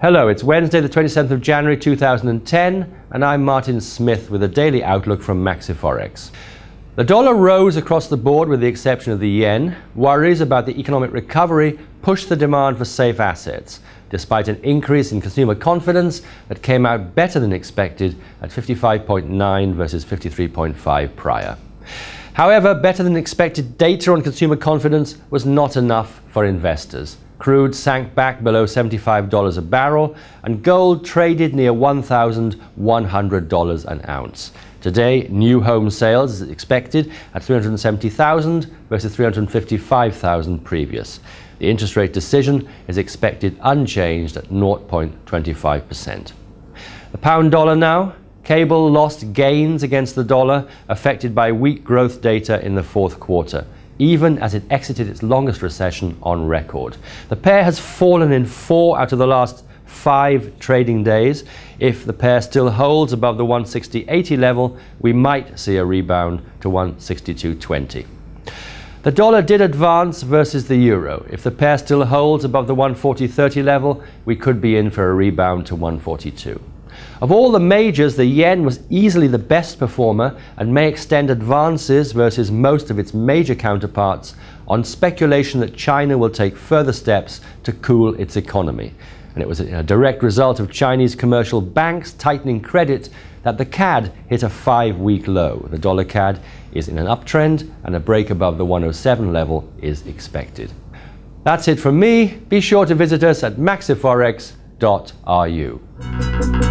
Hello, it's Wednesday, the 27th of January 2010, and I'm Martin Smith with a daily outlook from Maxiforex. The dollar rose across the board with the exception of the yen. Worries about the economic recovery pushed the demand for safe assets, despite an increase in consumer confidence that came out better than expected at 55.9 versus 53.5 prior. However, better than expected data on consumer confidence was not enough for investors. Crude sank back below $75 a barrel, and gold traded near $1,100 an ounce. Today, new home sales is expected at 370,000 versus 355,000 previous. The interest rate decision is expected unchanged at 0.25%. The pound dollar now. Cable lost gains against the dollar, affected by weak growth data in the fourth quarter even as it exited its longest recession on record. The pair has fallen in four out of the last five trading days. If the pair still holds above the 160.80 level, we might see a rebound to 162.20. The dollar did advance versus the euro. If the pair still holds above the 140.30 level, we could be in for a rebound to 142. Of all the majors, the yen was easily the best performer and may extend advances versus most of its major counterparts on speculation that China will take further steps to cool its economy. And it was a direct result of Chinese commercial banks tightening credit that the CAD hit a five week low. The dollar CAD is in an uptrend and a break above the 107 level is expected. That's it from me. Be sure to visit us at maxiforex.ru.